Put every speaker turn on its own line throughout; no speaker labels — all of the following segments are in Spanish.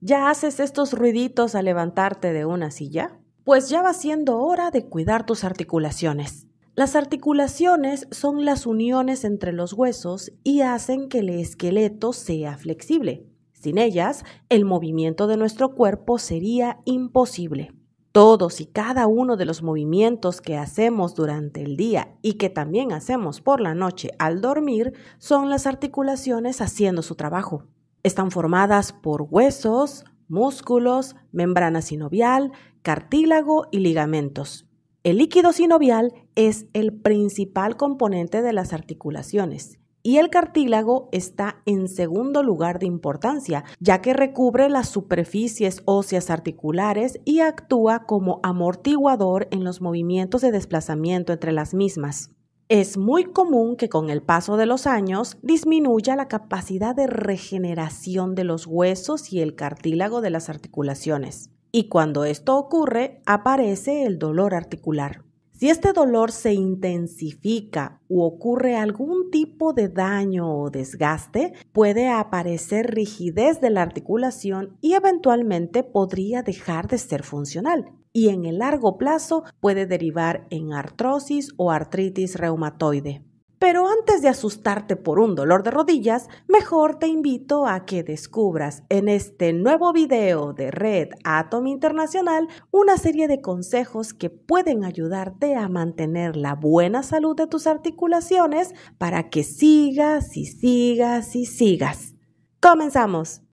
¿Ya haces estos ruiditos al levantarte de una silla? Pues ya va siendo hora de cuidar tus articulaciones. Las articulaciones son las uniones entre los huesos y hacen que el esqueleto sea flexible. Sin ellas, el movimiento de nuestro cuerpo sería imposible. Todos y cada uno de los movimientos que hacemos durante el día y que también hacemos por la noche al dormir son las articulaciones haciendo su trabajo. Están formadas por huesos, músculos, membrana sinovial, cartílago y ligamentos. El líquido sinovial es el principal componente de las articulaciones y el cartílago está en segundo lugar de importancia, ya que recubre las superficies óseas articulares y actúa como amortiguador en los movimientos de desplazamiento entre las mismas. Es muy común que con el paso de los años disminuya la capacidad de regeneración de los huesos y el cartílago de las articulaciones y cuando esto ocurre aparece el dolor articular. Si este dolor se intensifica u ocurre algún tipo de daño o desgaste, puede aparecer rigidez de la articulación y eventualmente podría dejar de ser funcional. Y en el largo plazo puede derivar en artrosis o artritis reumatoide. Pero antes de asustarte por un dolor de rodillas, mejor te invito a que descubras en este nuevo video de Red Atom Internacional una serie de consejos que pueden ayudarte a mantener la buena salud de tus articulaciones para que sigas y sigas y sigas. ¡Comenzamos!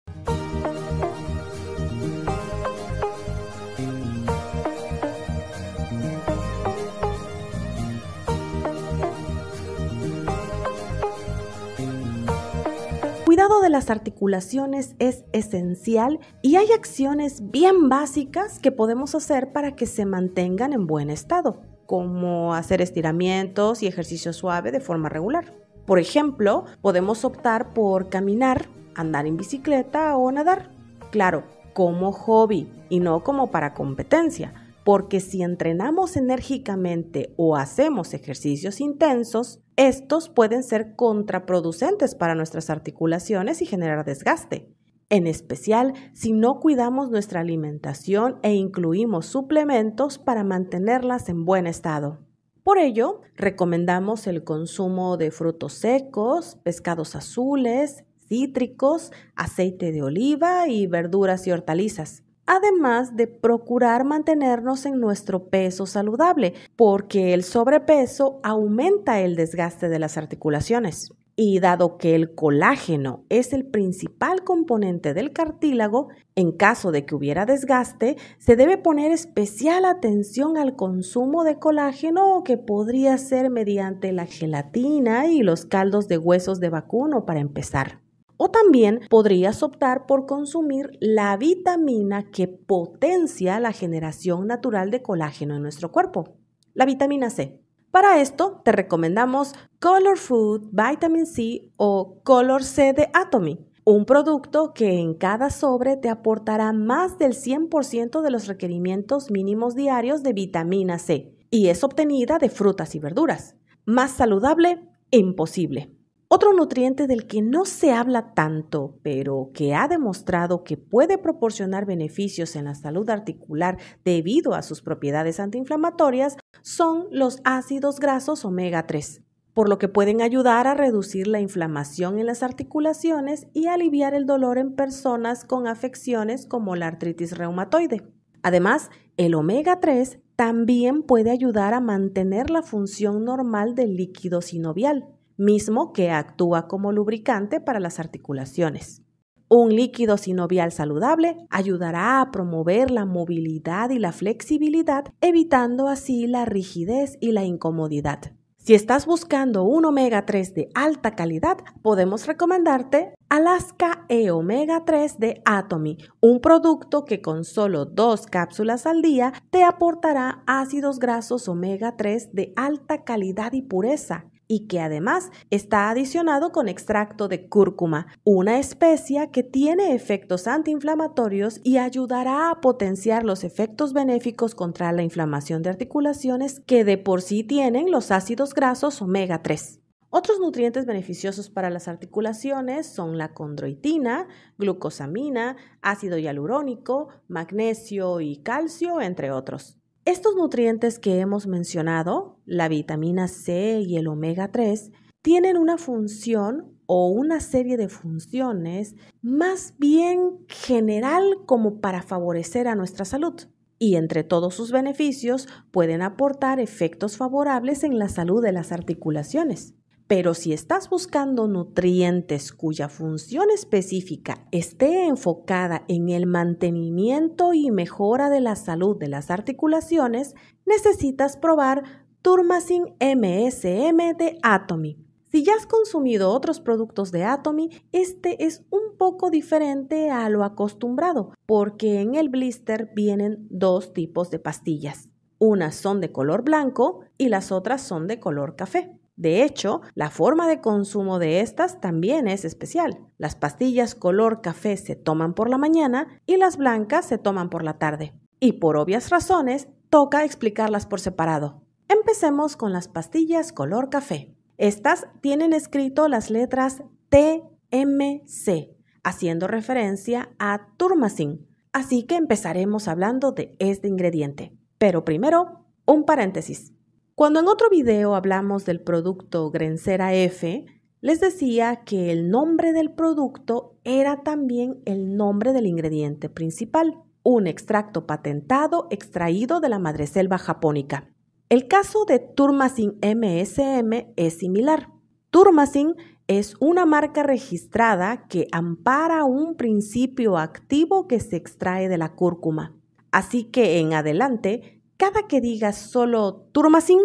De las articulaciones es esencial y hay acciones bien básicas que podemos hacer para que se mantengan en buen estado, como hacer estiramientos y ejercicio suave de forma regular. Por ejemplo, podemos optar por caminar, andar en bicicleta o nadar. Claro, como hobby y no como para competencia porque si entrenamos enérgicamente o hacemos ejercicios intensos, estos pueden ser contraproducentes para nuestras articulaciones y generar desgaste. En especial si no cuidamos nuestra alimentación e incluimos suplementos para mantenerlas en buen estado. Por ello, recomendamos el consumo de frutos secos, pescados azules, cítricos, aceite de oliva y verduras y hortalizas además de procurar mantenernos en nuestro peso saludable, porque el sobrepeso aumenta el desgaste de las articulaciones. Y dado que el colágeno es el principal componente del cartílago, en caso de que hubiera desgaste, se debe poner especial atención al consumo de colágeno que podría ser mediante la gelatina y los caldos de huesos de vacuno para empezar. O también podrías optar por consumir la vitamina que potencia la generación natural de colágeno en nuestro cuerpo, la vitamina C. Para esto te recomendamos Color Food Vitamin C o Color C de Atomy, un producto que en cada sobre te aportará más del 100% de los requerimientos mínimos diarios de vitamina C y es obtenida de frutas y verduras. Más saludable, imposible. Otro nutriente del que no se habla tanto, pero que ha demostrado que puede proporcionar beneficios en la salud articular debido a sus propiedades antiinflamatorias, son los ácidos grasos omega 3, por lo que pueden ayudar a reducir la inflamación en las articulaciones y aliviar el dolor en personas con afecciones como la artritis reumatoide. Además, el omega 3 también puede ayudar a mantener la función normal del líquido sinovial mismo que actúa como lubricante para las articulaciones. Un líquido sinovial saludable ayudará a promover la movilidad y la flexibilidad, evitando así la rigidez y la incomodidad. Si estás buscando un omega 3 de alta calidad, podemos recomendarte Alaska E Omega 3 de Atomy, un producto que con solo dos cápsulas al día te aportará ácidos grasos omega 3 de alta calidad y pureza y que además está adicionado con extracto de cúrcuma, una especia que tiene efectos antiinflamatorios y ayudará a potenciar los efectos benéficos contra la inflamación de articulaciones que de por sí tienen los ácidos grasos omega 3. Otros nutrientes beneficiosos para las articulaciones son la condroitina, glucosamina, ácido hialurónico, magnesio y calcio, entre otros. Estos nutrientes que hemos mencionado, la vitamina C y el omega 3, tienen una función o una serie de funciones más bien general como para favorecer a nuestra salud. Y entre todos sus beneficios pueden aportar efectos favorables en la salud de las articulaciones. Pero si estás buscando nutrientes cuya función específica esté enfocada en el mantenimiento y mejora de la salud de las articulaciones, necesitas probar Turmacin MSM de Atomy. Si ya has consumido otros productos de Atomy, este es un poco diferente a lo acostumbrado, porque en el blister vienen dos tipos de pastillas. Unas son de color blanco y las otras son de color café. De hecho, la forma de consumo de estas también es especial. Las pastillas color café se toman por la mañana y las blancas se toman por la tarde. Y por obvias razones, toca explicarlas por separado. Empecemos con las pastillas color café. Estas tienen escrito las letras TMC, haciendo referencia a Turmacin. Así que empezaremos hablando de este ingrediente. Pero primero, un paréntesis. Cuando en otro video hablamos del producto Grencera F, les decía que el nombre del producto era también el nombre del ingrediente principal, un extracto patentado extraído de la madreselva japónica. El caso de Turmacin MSM es similar. Turmacin es una marca registrada que ampara un principio activo que se extrae de la cúrcuma. Así que en adelante cada que digas solo turmacin,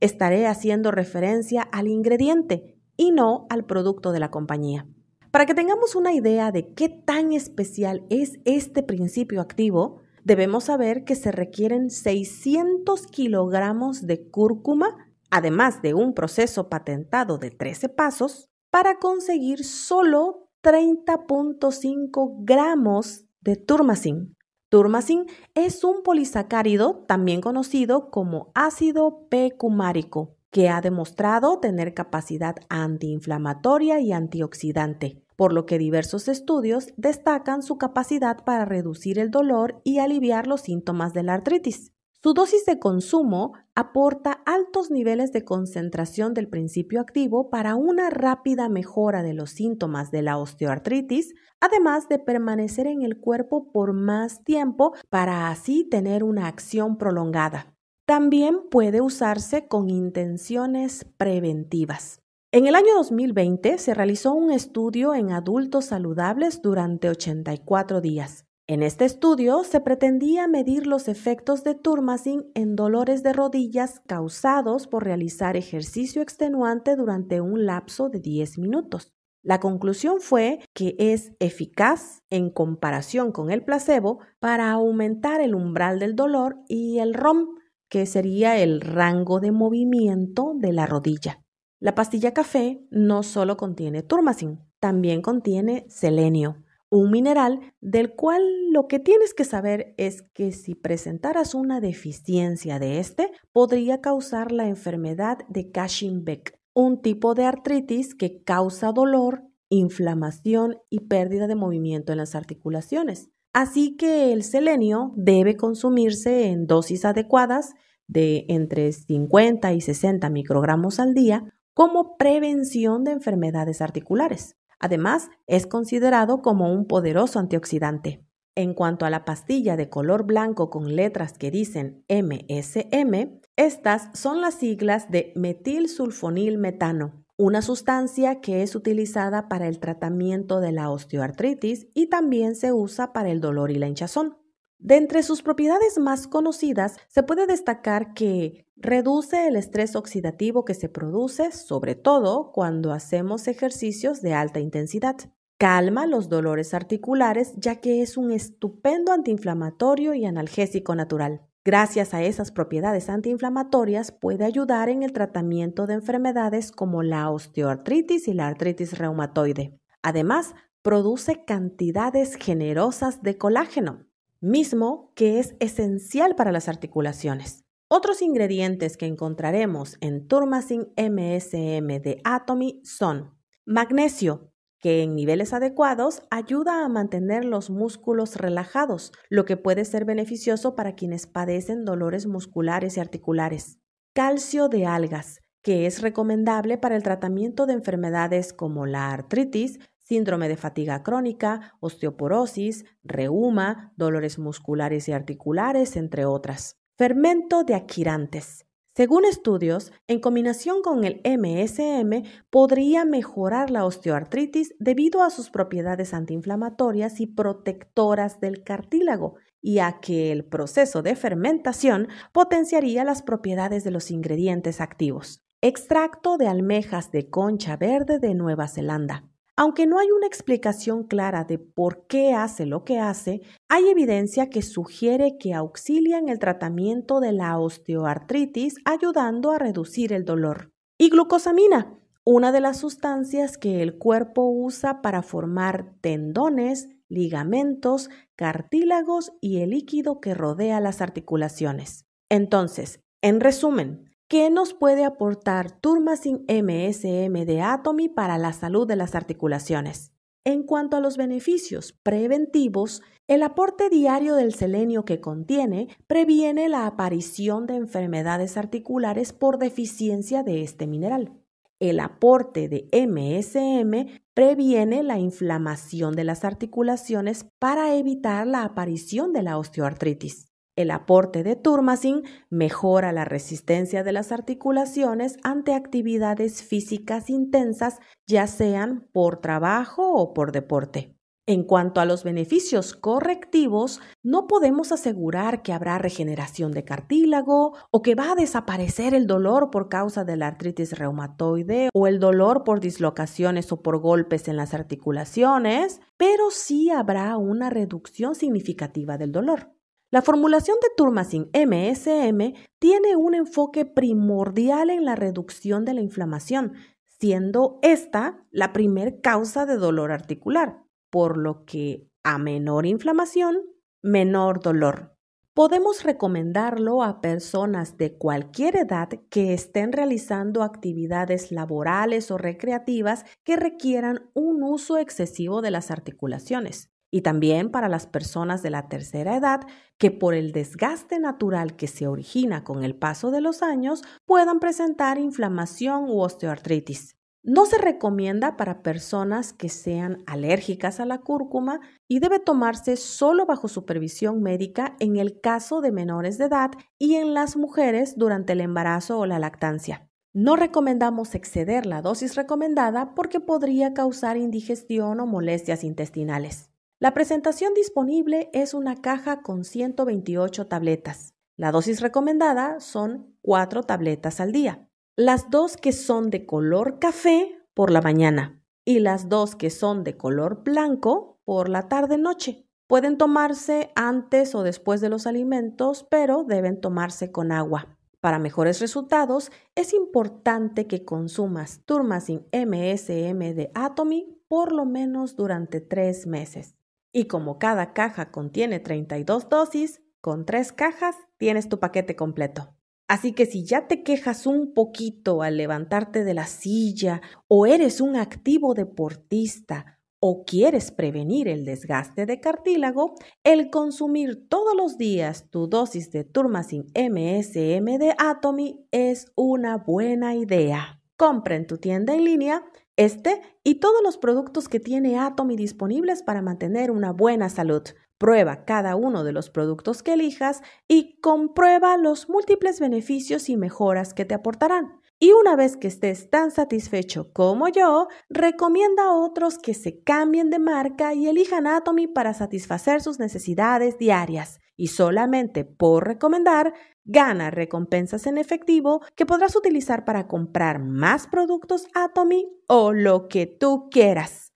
estaré haciendo referencia al ingrediente y no al producto de la compañía. Para que tengamos una idea de qué tan especial es este principio activo, debemos saber que se requieren 600 kilogramos de cúrcuma, además de un proceso patentado de 13 pasos, para conseguir solo 30.5 gramos de turmacin, Turmacin es un polisacárido también conocido como ácido P-cumárico, que ha demostrado tener capacidad antiinflamatoria y antioxidante, por lo que diversos estudios destacan su capacidad para reducir el dolor y aliviar los síntomas de la artritis. Su dosis de consumo aporta altos niveles de concentración del principio activo para una rápida mejora de los síntomas de la osteoartritis, además de permanecer en el cuerpo por más tiempo para así tener una acción prolongada. También puede usarse con intenciones preventivas. En el año 2020 se realizó un estudio en adultos saludables durante 84 días. En este estudio se pretendía medir los efectos de Turmacin en dolores de rodillas causados por realizar ejercicio extenuante durante un lapso de 10 minutos. La conclusión fue que es eficaz en comparación con el placebo para aumentar el umbral del dolor y el ROM, que sería el rango de movimiento de la rodilla. La pastilla café no solo contiene Turmacin, también contiene selenio, un mineral del cual lo que tienes que saber es que si presentaras una deficiencia de este, podría causar la enfermedad de Cushing-Beck, un tipo de artritis que causa dolor, inflamación y pérdida de movimiento en las articulaciones. Así que el selenio debe consumirse en dosis adecuadas de entre 50 y 60 microgramos al día como prevención de enfermedades articulares. Además, es considerado como un poderoso antioxidante. En cuanto a la pastilla de color blanco con letras que dicen MSM, estas son las siglas de metilsulfonilmetano, una sustancia que es utilizada para el tratamiento de la osteoartritis y también se usa para el dolor y la hinchazón. De entre sus propiedades más conocidas, se puede destacar que reduce el estrés oxidativo que se produce, sobre todo cuando hacemos ejercicios de alta intensidad. Calma los dolores articulares ya que es un estupendo antiinflamatorio y analgésico natural. Gracias a esas propiedades antiinflamatorias puede ayudar en el tratamiento de enfermedades como la osteoartritis y la artritis reumatoide. Además, produce cantidades generosas de colágeno, mismo que es esencial para las articulaciones. Otros ingredientes que encontraremos en Turmasin MSM de Atomy son magnesio, que en niveles adecuados ayuda a mantener los músculos relajados, lo que puede ser beneficioso para quienes padecen dolores musculares y articulares. Calcio de algas, que es recomendable para el tratamiento de enfermedades como la artritis, síndrome de fatiga crónica, osteoporosis, reuma, dolores musculares y articulares, entre otras. Fermento de aquirantes, según estudios, en combinación con el MSM podría mejorar la osteoartritis debido a sus propiedades antiinflamatorias y protectoras del cartílago, y a que el proceso de fermentación potenciaría las propiedades de los ingredientes activos. Extracto de almejas de concha verde de Nueva Zelanda. Aunque no hay una explicación clara de por qué hace lo que hace, hay evidencia que sugiere que auxilia en el tratamiento de la osteoartritis ayudando a reducir el dolor. Y glucosamina, una de las sustancias que el cuerpo usa para formar tendones, ligamentos, cartílagos y el líquido que rodea las articulaciones. Entonces, en resumen, ¿Qué nos puede aportar Turmasin MSM de Atomy para la salud de las articulaciones? En cuanto a los beneficios preventivos, el aporte diario del selenio que contiene previene la aparición de enfermedades articulares por deficiencia de este mineral. El aporte de MSM previene la inflamación de las articulaciones para evitar la aparición de la osteoartritis. El aporte de turmasin mejora la resistencia de las articulaciones ante actividades físicas intensas, ya sean por trabajo o por deporte. En cuanto a los beneficios correctivos, no podemos asegurar que habrá regeneración de cartílago o que va a desaparecer el dolor por causa de la artritis reumatoide o el dolor por dislocaciones o por golpes en las articulaciones, pero sí habrá una reducción significativa del dolor. La formulación de Turmasin MSM tiene un enfoque primordial en la reducción de la inflamación, siendo esta la primer causa de dolor articular, por lo que a menor inflamación, menor dolor. Podemos recomendarlo a personas de cualquier edad que estén realizando actividades laborales o recreativas que requieran un uso excesivo de las articulaciones y también para las personas de la tercera edad que por el desgaste natural que se origina con el paso de los años puedan presentar inflamación u osteoartritis. No se recomienda para personas que sean alérgicas a la cúrcuma y debe tomarse solo bajo supervisión médica en el caso de menores de edad y en las mujeres durante el embarazo o la lactancia. No recomendamos exceder la dosis recomendada porque podría causar indigestión o molestias intestinales. La presentación disponible es una caja con 128 tabletas. La dosis recomendada son 4 tabletas al día. Las dos que son de color café por la mañana y las dos que son de color blanco por la tarde-noche. Pueden tomarse antes o después de los alimentos, pero deben tomarse con agua. Para mejores resultados, es importante que consumas Turmasin MSM de Atomy por lo menos durante tres meses. Y como cada caja contiene 32 dosis, con tres cajas tienes tu paquete completo. Así que si ya te quejas un poquito al levantarte de la silla o eres un activo deportista o quieres prevenir el desgaste de cartílago, el consumir todos los días tu dosis de Turmasin MSM de Atomy es una buena idea. Compra en tu tienda en línea este y todos los productos que tiene Atomy disponibles para mantener una buena salud. Prueba cada uno de los productos que elijas y comprueba los múltiples beneficios y mejoras que te aportarán. Y una vez que estés tan satisfecho como yo, recomienda a otros que se cambien de marca y elijan Atomy para satisfacer sus necesidades diarias. Y solamente por recomendar, Gana recompensas en efectivo que podrás utilizar para comprar más productos Atomy o lo que tú quieras.